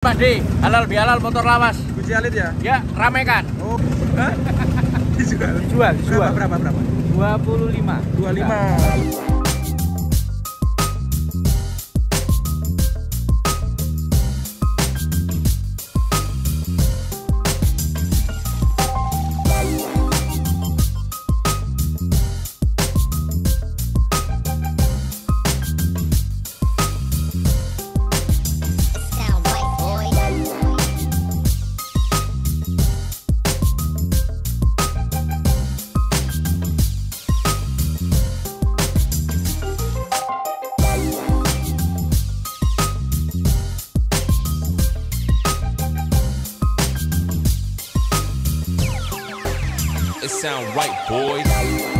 Pak D, halal bihalal motor lawas. Guci Alit ya? Ya, ramekan. Oh. Hah? Dijual. Jual, jual. Berapa berapa? berapa? 25. 25. Sound right, boys.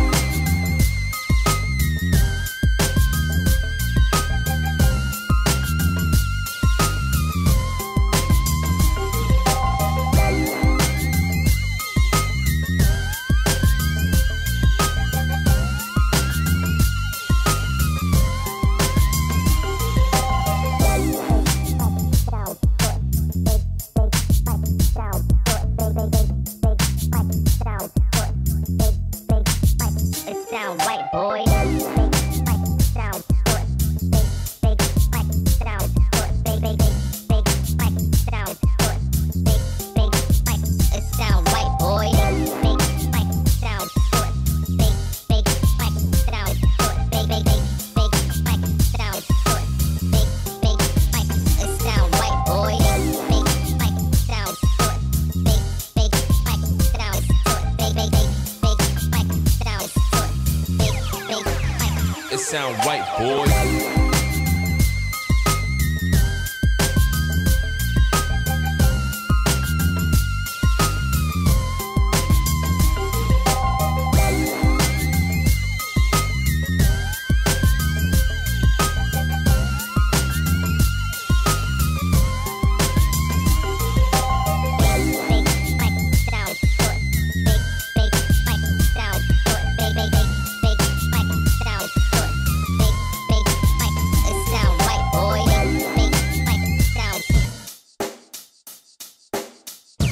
Sound right, boys.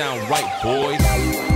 Sound right, boys.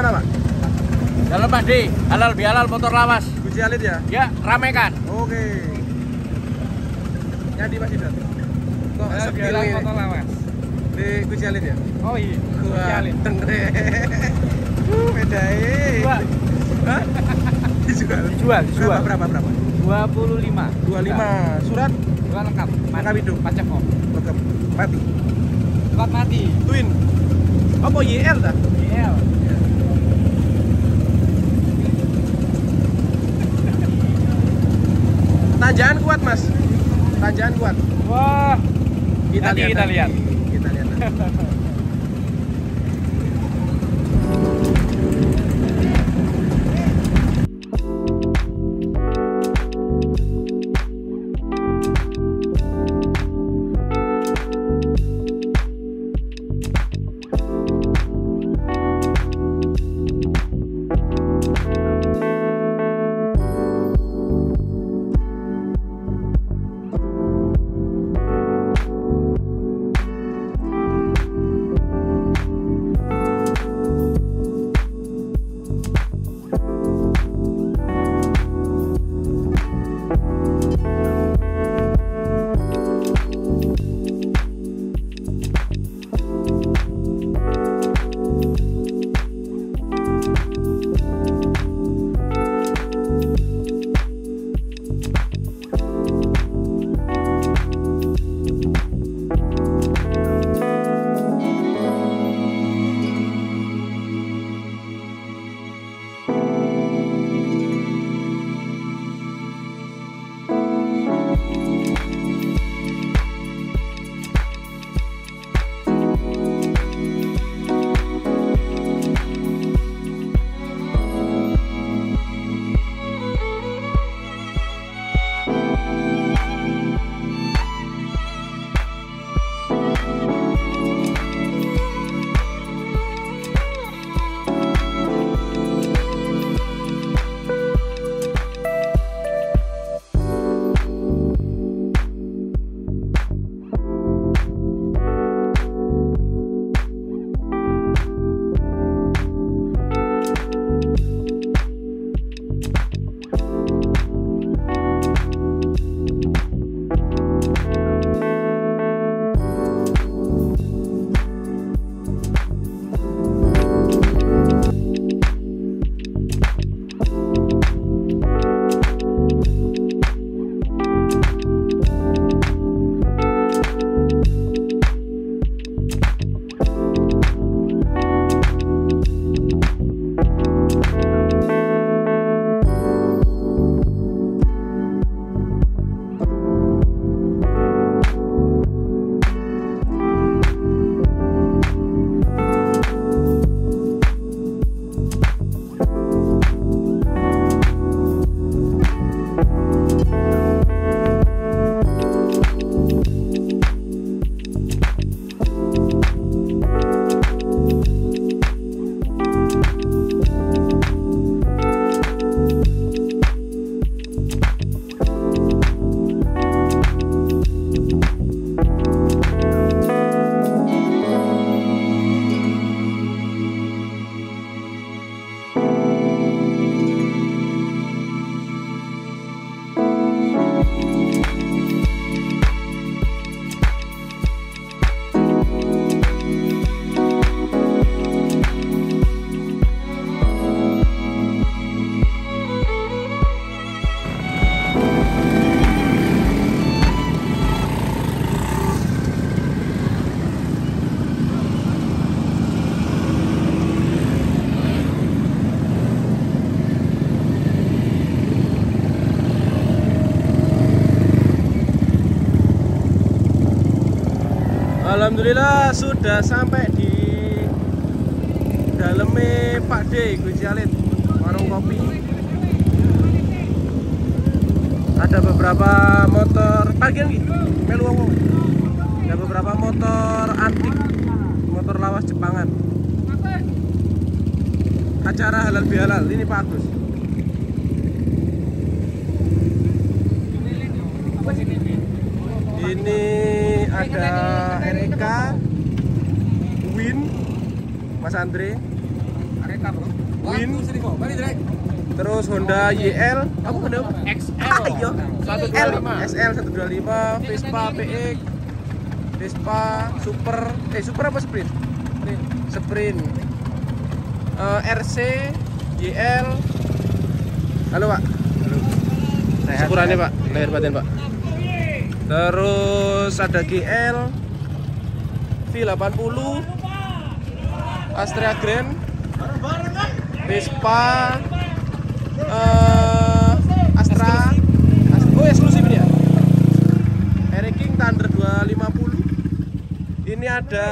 Ke mana, Pak? Jalan Pak D, halal bihalal motor lawas. Guci Alit ya? Ya, ramekan. Oke. Jadi Mas Idan. Kok sepi bihalal motor lawas. Di Guci Alit ya? Oh iya, Wah, tengre. Uh, beda. Jual. Hah? Dijual. Dijual, dijual. Berapa berapa berapa? 25. 25 surat Jual lengkap. Lengkap hidup. Pajak kok. lengkap mati. Kuat mati. Twin. Apa YL dah? Iya. Tajaan kuat, Mas. Tajaan kuat. Wah, Kita Nanti lihat. kita lihat. Kita lihat. Bye. Alhamdulillah sudah sampai di dalamnya Pak D Guci Alit. Warung kopi. Ada beberapa motor. Parkir nih melu wong wong. ada beberapa motor antik. Motor lawas Jepangan. Acara halal bihalal. Ini Pak Agus. Ini ada REK Win Mas Andre. Win. terus Honda YL kamu Honda apa? XL. Ah, iya. 125. SL 125 Vespa PX Vespa Super. Eh Super apa Sprint? Sprint. Eh, RC YL halo Pak. Syukurannya Pak. Lahir batin Pak. Terus ada GL V80 Astrea Grand Vespa eh, Astra. As- oh eksklusif ini ya? Harry King Thunder 250 ini ada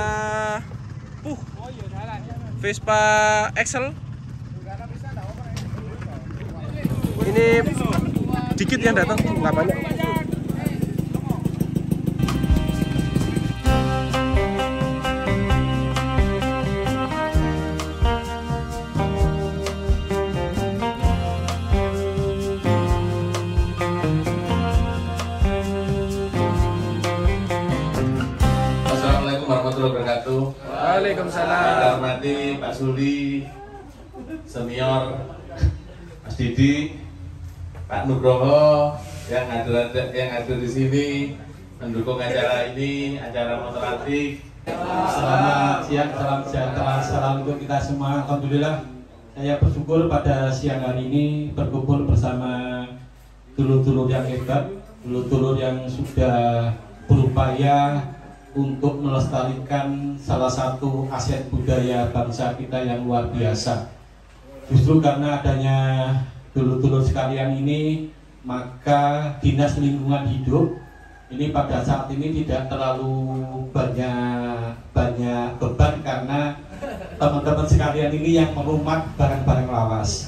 uh Vespa Excel. Ini dikit yang datang nggak banyak Hormati Pak Suli, senior, Mas Didi, Pak Nugroho yang ada yang ada di sini mendukung acara ini, acara motor antik. Selamat siang, salam sejahtera, salam untuk kita semua. Alhamdulillah, saya bersyukur pada siang hari ini berkumpul bersama dulur-dulur yang hebat, dulur-dulur yang sudah berupaya untuk melestarikan salah satu aset budaya bangsa kita yang luar biasa. Justru karena adanya dulur-dulur sekalian ini, maka Dinas Lingkungan Hidup ini pada saat ini tidak terlalu banyak banyak beban karena teman-teman sekalian ini yang merumat barang-barang lawas.